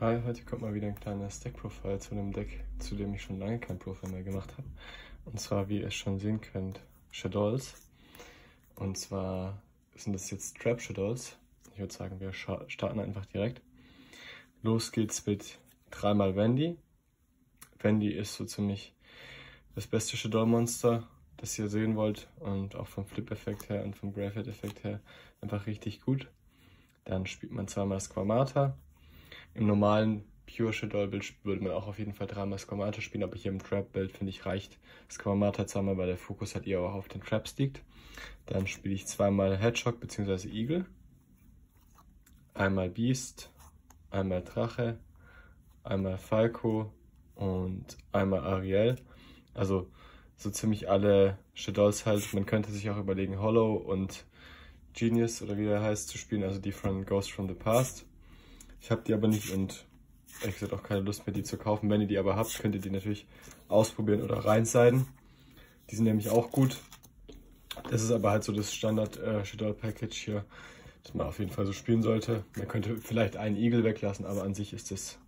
Hi, heute kommt mal wieder ein kleiner Stack-Profile zu einem Deck, zu dem ich schon lange kein Profile mehr gemacht habe. Und zwar, wie ihr es schon sehen könnt, Shadows. Und zwar sind das jetzt Trap Shadows. Ich würde sagen, wir starten einfach direkt. Los geht's mit dreimal Wendy. Wendy ist so ziemlich das beste Shadow-Monster, das ihr sehen wollt. Und auch vom Flip-Effekt her und vom Graveyard-Effekt her einfach richtig gut. Dann spielt man zweimal Squamata im normalen Pure Shadow Bild würde man auch auf jeden Fall dreimal Squamata spielen, aber hier im Trap Bild finde ich reicht Squamata zweimal, weil der Fokus halt eher auch auf den Traps liegt. Dann spiele ich zweimal Hedgehog bzw. Eagle, einmal Beast, einmal Drache, einmal Falco und einmal Ariel. Also so ziemlich alle Shadows halt. Man könnte sich auch überlegen, Hollow und Genius oder wie der heißt zu spielen, also die von Ghost from the Past. Ich habe die aber nicht und ehrlich gesagt auch keine Lust mehr, die zu kaufen. Wenn ihr die aber habt, könnt ihr die natürlich ausprobieren oder reinseiden. Die sind nämlich auch gut. Das ist aber halt so das Standard äh, Shadow Package hier, das man auf jeden Fall so spielen sollte. Man könnte vielleicht einen Igel weglassen, aber an sich ist das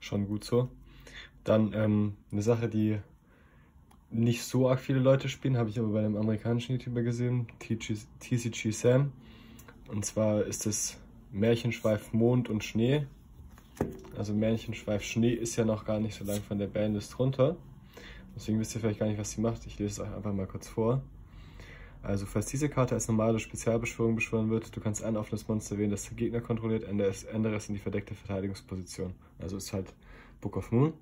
schon gut so. Dann ähm, eine Sache, die nicht so arg viele Leute spielen, habe ich aber bei einem amerikanischen YouTuber gesehen, TCG Sam. Und zwar ist das Märchenschweif Mond und Schnee. Also Märchenschweif Schnee ist ja noch gar nicht so lang von der Bandlist runter. Deswegen wisst ihr vielleicht gar nicht, was sie macht. Ich lese es euch einfach mal kurz vor. Also, falls diese Karte als normale Spezialbeschwörung beschworen wird, du kannst ein offenes Monster wählen, das der Gegner kontrolliert, ändere es in die verdeckte Verteidigungsposition. Also ist halt Book of Moon.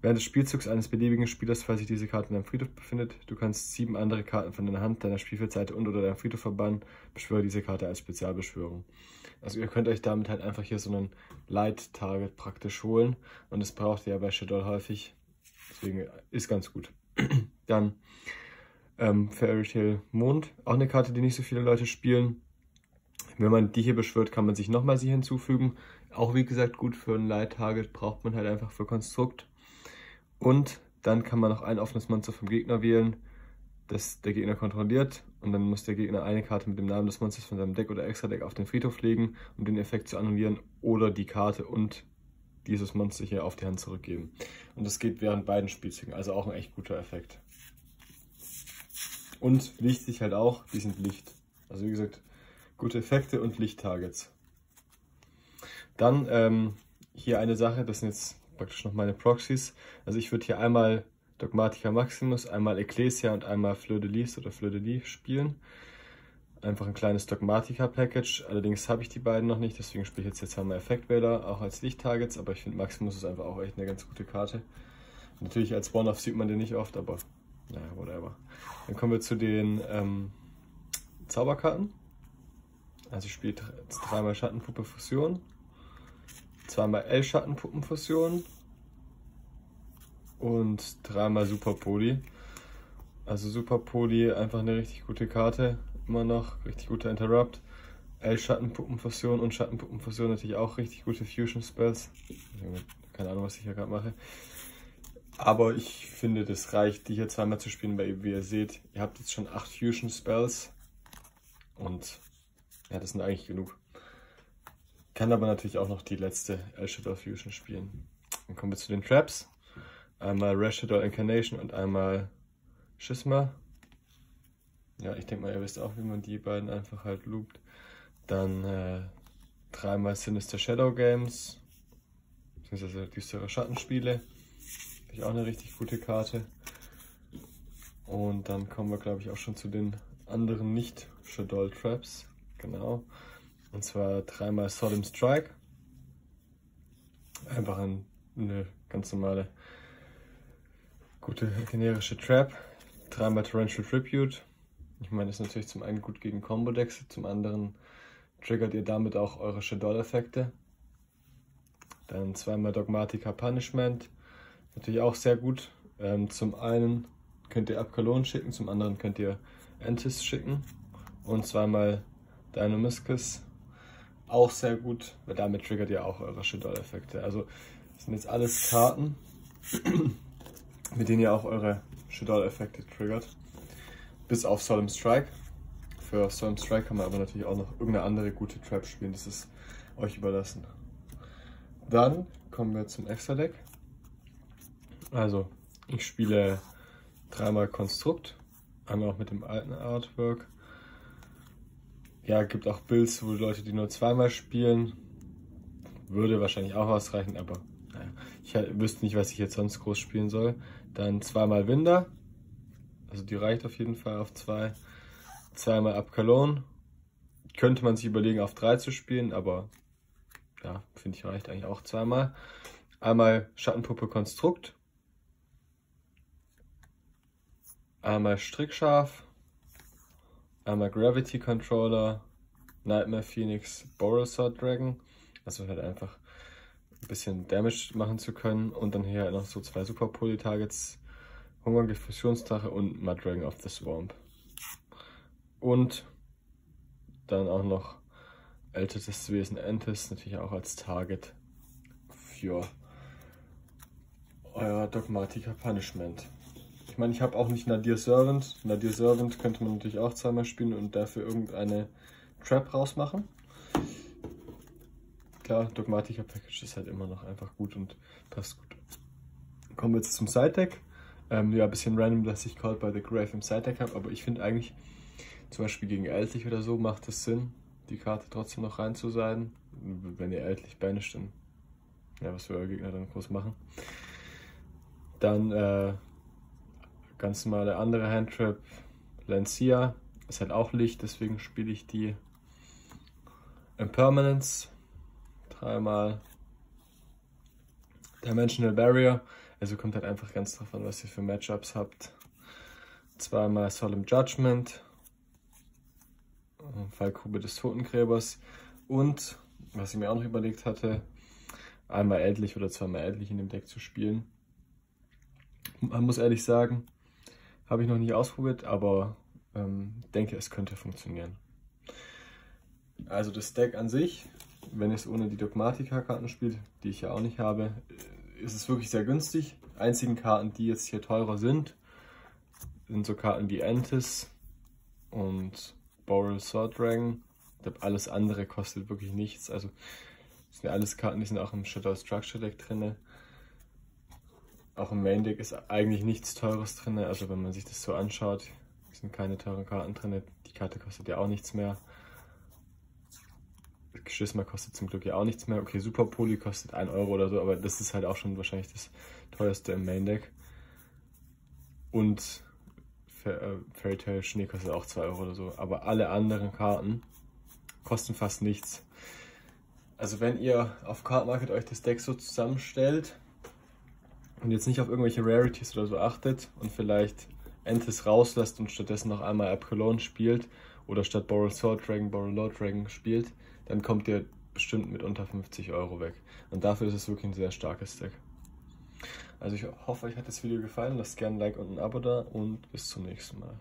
Während des Spielzugs eines beliebigen Spielers, falls sich diese Karte in deinem Friedhof befindet, du kannst sieben andere Karten von deiner Hand, deiner Spielfeldseite und oder deinem Friedhof verbannen, beschwöre diese Karte als Spezialbeschwörung. Also ihr könnt euch damit halt einfach hier so einen Light-Target praktisch holen und das braucht ihr ja bei Shadow häufig, deswegen ist ganz gut. Dann ähm, Fairy Tale Mond, auch eine Karte, die nicht so viele Leute spielen. Wenn man die hier beschwört, kann man sich nochmal sie hinzufügen. Auch wie gesagt gut für ein Light Target braucht man halt einfach für Konstrukt. Und dann kann man noch ein offenes Monster vom Gegner wählen, das der Gegner kontrolliert. Und dann muss der Gegner eine Karte mit dem Namen des Monsters von seinem Deck oder Extra-Deck auf den Friedhof legen, um den Effekt zu annullieren. Oder die Karte und dieses Monster hier auf die Hand zurückgeben. Und das geht während beiden Spielzügen, also auch ein echt guter Effekt. Und wichtig halt auch, die sind Licht. Also wie gesagt, gute Effekte und Licht-Targets. Dann ähm, hier eine Sache, das sind jetzt praktisch noch meine Proxys. Also ich würde hier einmal Dogmatica Maximus, einmal Ecclesia und einmal Fleur de Lis oder Fleur de Lis spielen. Einfach ein kleines Dogmatica-Package. Allerdings habe ich die beiden noch nicht, deswegen spiele ich jetzt, jetzt einmal Effektwähler, auch als Licht-Targets. Aber ich finde Maximus ist einfach auch echt eine ganz gute Karte. Natürlich als One-Off sieht man den nicht oft, aber naja, whatever. Dann kommen wir zu den ähm, Zauberkarten. Also ich spiele dreimal Schattenpuppe Fusion, zweimal L-Schattenpuppenfusion und dreimal Super Poli. Also Super Poli, einfach eine richtig gute Karte, immer noch, richtig gute Interrupt. L-Schattenpuppenfusion und Schattenpuppenfusion natürlich auch richtig gute Fusion Spells. Keine Ahnung, was ich hier gerade mache. Aber ich finde, das reicht, die hier zweimal zu spielen, weil wie ihr seht, ihr habt jetzt schon acht Fusion Spells. Und ja, das sind eigentlich genug. Kann aber natürlich auch noch die letzte Shadow Fusion spielen. Dann kommen wir zu den Traps. Einmal Rashador Incarnation und einmal Schisma. Ja, ich denke mal, ihr wisst auch, wie man die beiden einfach halt loopt. Dann äh, dreimal Sinister Shadow Games. Beziehungsweise düstere Schattenspiele. Finde ich auch eine richtig gute Karte. Und dann kommen wir, glaube ich, auch schon zu den anderen nicht-Shadow Traps. Genau. Und zwar dreimal Solemn Strike. Einfach ein, eine ganz normale, gute generische Trap. Dreimal Torrential Tribute. Ich meine, das ist natürlich zum einen gut gegen Combo-Decks, zum anderen triggert ihr damit auch eure Shadow-Effekte. Dann zweimal Dogmatica Punishment. Natürlich auch sehr gut. Ähm, zum einen könnt ihr Abkalon schicken, zum anderen könnt ihr Entis schicken. Und zweimal Dynamiscus auch sehr gut, weil damit triggert ihr auch eure Shadow-Effekte. Also das sind jetzt alles Karten, mit denen ihr auch eure Shadow-Effekte triggert. Bis auf Solemn Strike. Für Solemn Strike kann man aber natürlich auch noch irgendeine andere gute Trap spielen. Das ist euch überlassen. Dann kommen wir zum Extra-Deck. Also, ich spiele dreimal Konstrukt, einmal auch mit dem alten Artwork. Ja, gibt auch Builds, wo Leute die nur zweimal spielen. Würde wahrscheinlich auch ausreichen, aber naja, ich wüsste nicht, was ich jetzt sonst groß spielen soll. Dann zweimal Winder, also die reicht auf jeden Fall auf zwei. Zweimal Abkalon. Könnte man sich überlegen, auf drei zu spielen, aber ja, finde ich reicht eigentlich auch zweimal. Einmal Schattenpuppe Konstrukt. Einmal Strickscharf. Einmal Gravity Controller. Nightmare Phoenix Borosword Dragon. Also halt einfach ein bisschen Damage machen zu können. Und dann hier halt noch so zwei Super Poly Targets. Hunger Fusionsdrache und Mud Dragon of the Swamp. Und dann auch noch ältestes Wesen Entes, natürlich auch als Target für euer Dogmatica Punishment. Ich meine, ich habe auch nicht Nadir Servant. Nadir Servant könnte man natürlich auch zweimal spielen und dafür irgendeine Trap rausmachen. Klar, Dogmatica Package ist halt immer noch einfach gut und passt gut. Kommen wir jetzt zum Side Deck. Ähm, ja, ein bisschen random, dass ich Called by the Grave im Side Deck habe, aber ich finde eigentlich, zum Beispiel gegen Eltlich oder so, macht es Sinn, die Karte trotzdem noch rein zu sein. Wenn ihr Eltlich banisht, dann ja, was will euer Gegner dann groß machen. Dann äh, ganz normale andere Handtrap, Lancia, ist halt auch Licht, deswegen spiele ich die Impermanence dreimal. Dimensional Barrier, also kommt halt einfach ganz drauf an, was ihr für Matchups habt. Zweimal Solemn Judgment, Fallgrube des Totengräbers und, was ich mir auch noch überlegt hatte, einmal Endlich oder zweimal Endlich in dem Deck zu spielen. Man muss ehrlich sagen, habe ich noch nie ausprobiert, aber ähm, denke, es könnte funktionieren. Also das Deck an sich, wenn es ohne die Dogmatika-Karten spielt, die ich ja auch nicht habe, ist es wirklich sehr günstig. Einzigen Karten, die jetzt hier teurer sind, sind so Karten wie Antis und Boral Sword Dragon. Ich glaube, alles andere kostet wirklich nichts. Also, das sind ja alles Karten, die sind auch im Shadow Structure Deck drin. Auch im Main Deck ist eigentlich nichts Teures drin. Also, wenn man sich das so anschaut, sind keine teuren Karten drin. Die Karte kostet ja auch nichts mehr. Geschisma kostet zum Glück ja auch nichts mehr. Okay, Super Poly kostet 1 Euro oder so, aber das ist halt auch schon wahrscheinlich das teuerste im Main Deck. Und äh, Fairy Tail Schnee kostet auch 2 Euro oder so. Aber alle anderen Karten kosten fast nichts. Also wenn ihr auf Card Market euch das Deck so zusammenstellt und jetzt nicht auf irgendwelche Rarities oder so achtet und vielleicht Entis rauslässt und stattdessen noch einmal App Cologne spielt oder statt Boral Sword Dragon Boral Lord Dragon spielt, dann kommt ihr bestimmt mit unter 50 Euro weg. Und dafür ist es wirklich ein sehr starkes Deck. Also ich hoffe, euch hat das Video gefallen. Lasst gerne ein Like und ein Abo da und bis zum nächsten Mal.